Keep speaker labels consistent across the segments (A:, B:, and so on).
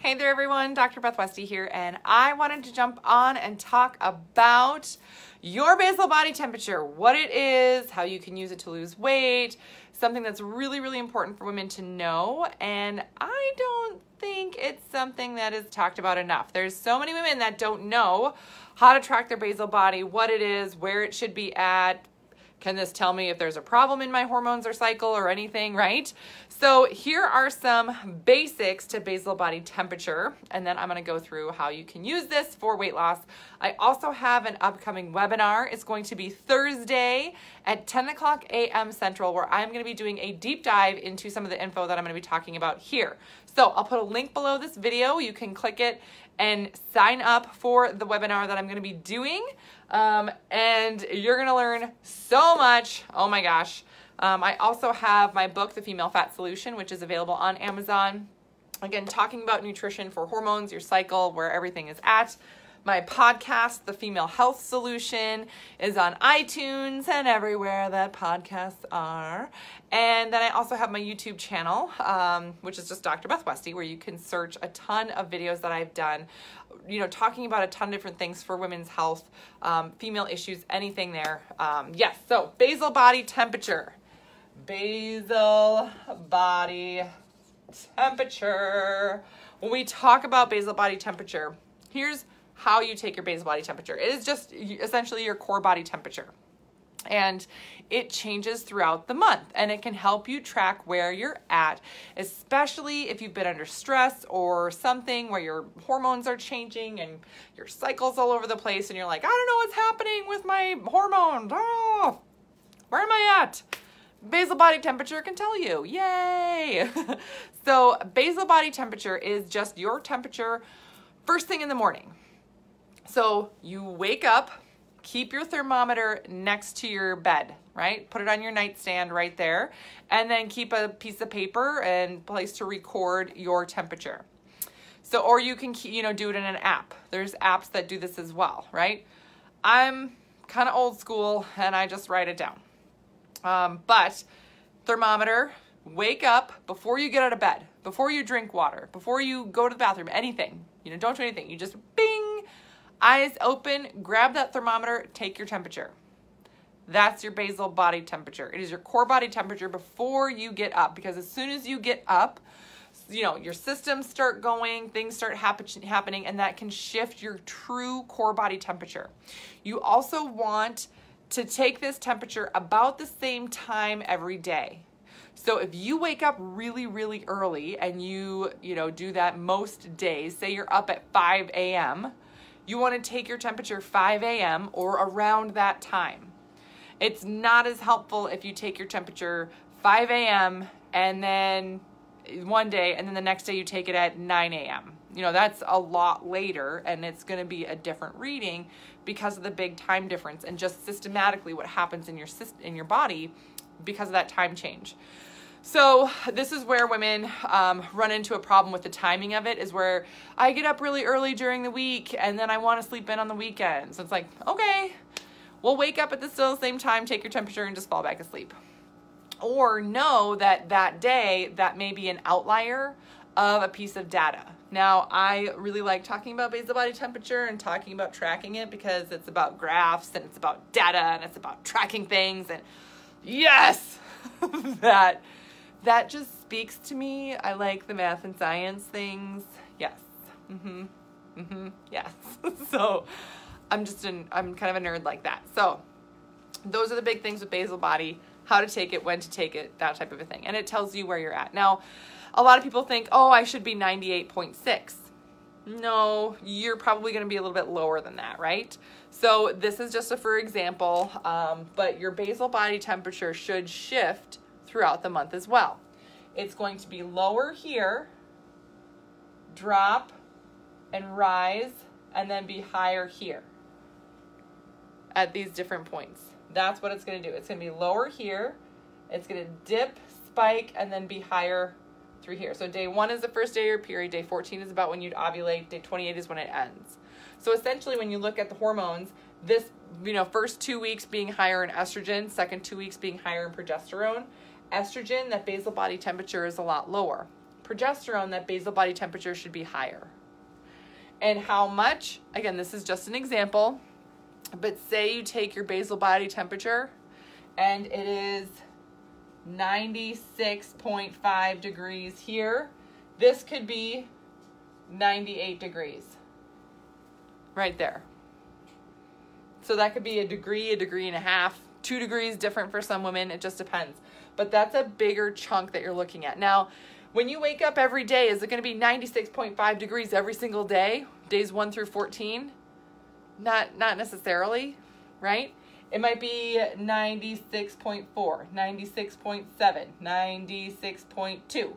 A: Hey there, everyone. Dr. Beth Westie here, and I wanted to jump on and talk about your basal body temperature, what it is, how you can use it to lose weight, something that's really, really important for women to know. And I don't think it's something that is talked about enough. There's so many women that don't know how to track their basal body, what it is, where it should be at, can this tell me if there's a problem in my hormones or cycle or anything, right? So here are some basics to basal body temperature, and then I'm gonna go through how you can use this for weight loss. I also have an upcoming webinar. It's going to be Thursday at 10 o'clock a.m. Central, where I'm gonna be doing a deep dive into some of the info that I'm gonna be talking about here. So I'll put a link below this video. You can click it and sign up for the webinar that I'm going to be doing. Um, and you're going to learn so much. Oh my gosh. Um, I also have my book, The Female Fat Solution, which is available on Amazon. Again, talking about nutrition for hormones, your cycle, where everything is at. My podcast, The Female Health Solution, is on iTunes and everywhere that podcasts are. And then I also have my YouTube channel, um, which is just Dr. Beth Westie, where you can search a ton of videos that I've done, you know, talking about a ton of different things for women's health, um, female issues, anything there. Um, yes, so basal body temperature. Basal body temperature. When we talk about basal body temperature, here's how you take your basal body temperature. It is just essentially your core body temperature. And it changes throughout the month and it can help you track where you're at, especially if you've been under stress or something where your hormones are changing and your cycle's all over the place and you're like, I don't know what's happening with my hormones. Oh, where am I at? Basal body temperature can tell you. Yay! so, basal body temperature is just your temperature first thing in the morning. So you wake up, keep your thermometer next to your bed, right? Put it on your nightstand right there, and then keep a piece of paper and place to record your temperature. So, or you can, you know, do it in an app. There's apps that do this as well, right? I'm kind of old school and I just write it down. Um, but thermometer, wake up before you get out of bed, before you drink water, before you go to the bathroom, anything. You know, don't do anything. You just bing, Eyes open, grab that thermometer, take your temperature. That's your basal body temperature. It is your core body temperature before you get up because as soon as you get up, you know, your systems start going, things start happen- happening, and that can shift your true core body temperature. You also want to take this temperature about the same time every day. So if you wake up really, really early and you, you know, do that most days, say you're up at 5 a.m., you want to take your temperature 5 a.m. or around that time. It's not as helpful if you take your temperature 5 a.m. and then one day and then the next day you take it at 9 a.m. You know, that's a lot later and it's going to be a different reading because of the big time difference and just systematically what happens in your in your body because of that time change. So this is where women um, run into a problem with the timing of it is where I get up really early during the week and then I want to sleep in on the weekend. So it's like, okay, we'll wake up at the still same time, take your temperature and just fall back asleep. Or know that that day that may be an outlier of a piece of data. Now, I really like talking about basal body temperature and talking about tracking it because it's about graphs and it's about data and it's about tracking things and yes, that that just speaks to me. I like the math and science things. Yes. Mm-hmm. Mm-hmm. Yes. so I'm just an I'm kind of a nerd like that. So those are the big things with basal body, how to take it, when to take it, that type of a thing. And it tells you where you're at. Now, a lot of people think, oh, I should be 98.6. No, you're probably going to be a little bit lower than that, right? So this is just a for example, um, but your basal body temperature should shift throughout the month as well. It's going to be lower here, drop, and rise, and then be higher here at these different points. That's what it's going to do. It's going to be lower here. It's going to dip, spike, and then be higher through here. So day one is the first day of your period. Day 14 is about when you'd ovulate. Day 28 is when it ends. So essentially, when you look at the hormones, this, you know, first two weeks being higher in estrogen, second two weeks being higher in progesterone, estrogen, that basal body temperature is a lot lower. progesterone, that basal body temperature should be higher. And how much? Again, this is just an example, but say you take your basal body temperature and it is 96.5 degrees here. This could be 98 degrees right there. So that could be a degree, a degree and a half, two degrees different for some women. It just depends. But that's a bigger chunk that you're looking at. Now, when you wake up every day, is it going to be 96.5 degrees every single day, days 1 through 14? Not not necessarily, right? It might be 96.4, 96.7, 96.2.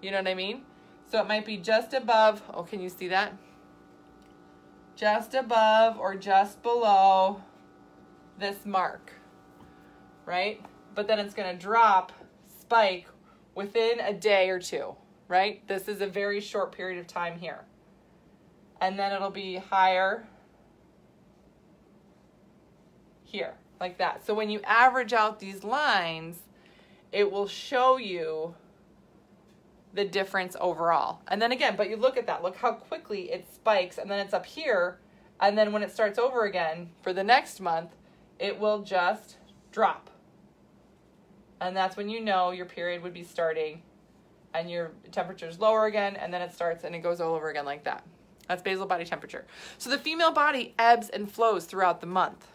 A: You know what I mean? So it might be just above, oh, can you see that? Just above or just below this mark, right? But then it's going to drop, spike within a day or two, right? This is a very short period of time here. And then it'll be higher here, like that. So when you average out these lines, it will show you the difference overall. And then again, but you look at that, look how quickly it spikes and then it's up here. And then when it starts over again for the next month, it will just drop. And that's when you know your period would be starting and your temperature is lower again, and then it starts and it goes all over again like that. That's basal body temperature. So the female body ebbs and flows throughout the month.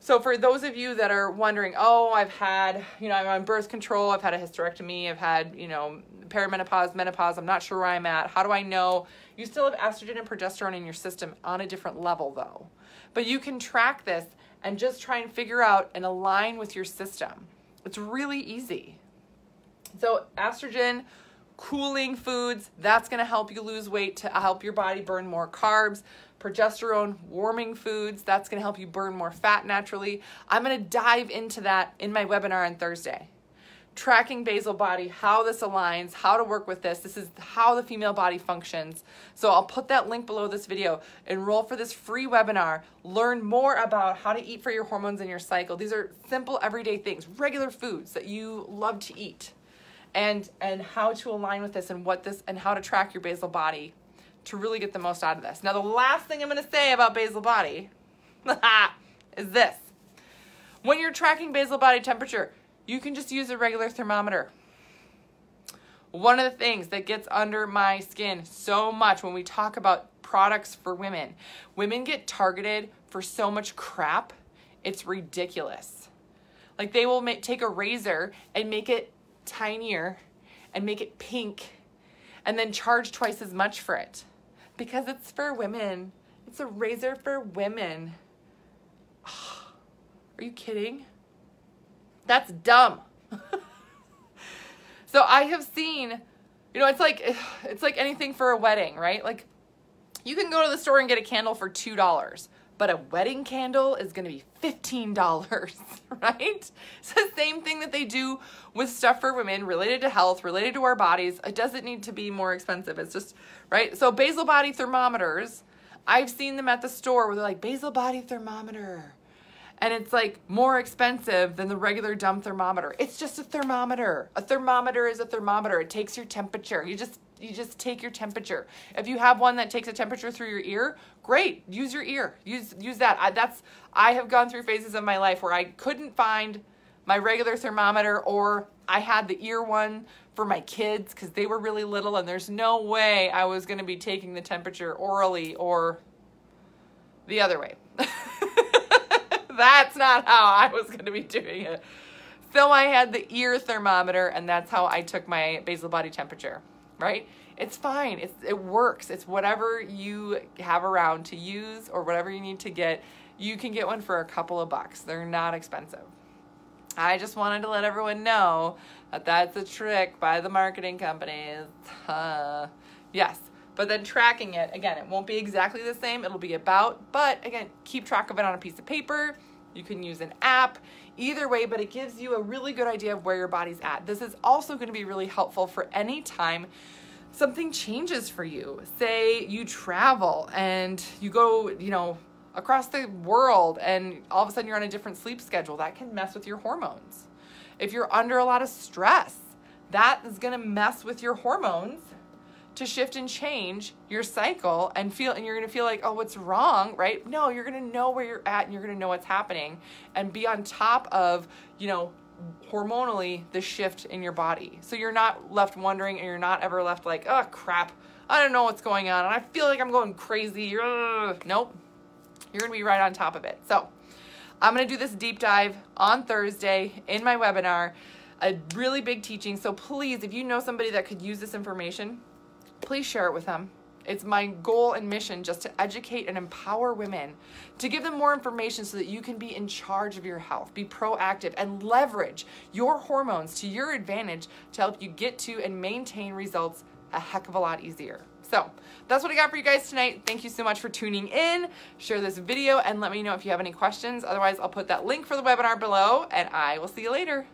A: So for those of you that are wondering, oh, I've had, you know, I'm on birth control, I've had a hysterectomy, I've had, you know, perimenopause, menopause, I'm not sure where I'm at. How do I know? You still have estrogen and progesterone in your system on a different level though. But you can track this and just try and figure out and align with your system. It's really easy. So estrogen, cooling foods, that's to help you lose weight to help your body burn more carbs. Progesterone, warming foods, that's to help you burn more fat naturally. I'm to dive into that in my webinar on Thursday tracking basal body, how this aligns, how to work with this. This is how the female body functions. So I'll put that link below this video. Enroll for this free webinar. Learn more about how to eat for your hormones and your cycle. These are simple everyday things, regular foods that you love to eat. And and how to align with this and what this and how to track your basal body to really get the most out of this. Now the last thing I'm going to say about basal body is this. When you're tracking basal body temperature, you can just use a regular thermometer. One of the things that gets under my skin so much when we talk about products for women, women get targeted for so much crap. It's ridiculous. Like they will make, take a razor and make it tinier and make it pink and then charge twice as much for it because it's for women. It's a razor for women. Are you kidding? That's dumb. so I have seen, you know, it's like it's like anything for a wedding, right? Like you can go to the store and get a candle for $2, but a wedding candle is going to be $15, right? It's the same thing that they do with stuff for women related to health, related to our bodies. It doesn't need to be more expensive. It's just, right? So basal body thermometers, I've seen them at the store where they're like basal body thermometer and it's like more expensive than the regular dumb thermometer. It's just a thermometer. A thermometer is a thermometer. It takes your temperature. You just you just take your temperature. If you have one that takes a temperature through your ear, great. Use your ear. Use use that. I, that's I have gone through phases of my life where I couldn't find my regular thermometer or I had the ear one for my kids because they were really little and there's no way I was going to be taking the temperature orally or the other way. that's not how I was going to be doing it. So I had the ear thermometer, and that's how I took my basal body temperature, right? It's fine. It's, it works. It's whatever you have around to use or whatever you need to get. You can get one for a couple of bucks. They're not expensive. I just wanted to let everyone know that that's a trick by the marketing companies. Yes. But then tracking it, again, it won't be exactly the same. It'll be about, but again, keep track of it on a piece of paper. You can use an app, either way, but it gives you a really good idea of where your body's at. This is also going to be really helpful for any time something changes for you. Say you travel and you go, you know, across the world and all of a sudden you're on a different sleep schedule. That can mess with your hormones. If you're under a lot of stress, that is going to mess with your hormones to shift and change your cycle and feel and you're going to feel like oh what's wrong right? No you're going to know where you're at and you're going to know what's happening and be on top of you know hormonally the shift in your body. So you're not left wondering and you're not ever left like oh crap i don't know what's going on and i feel like i'm going crazy. Ugh. nope. You're going to be right on top of it. So i'm going to do this deep dive on thursday in my webinar a really big teaching. So please if you know somebody that could use this information please share it with them. It's my goal and mission just to educate and empower women to give them more information so that you can be in charge of your health, be proactive, and leverage your hormones to your advantage to help you get to and maintain results a heck of a lot easier. So that's what I got for you guys tonight. Thank you so much for tuning in. Share this video and let me know if you have any questions. Otherwise, I'll put that link for the webinar below and I will see you later.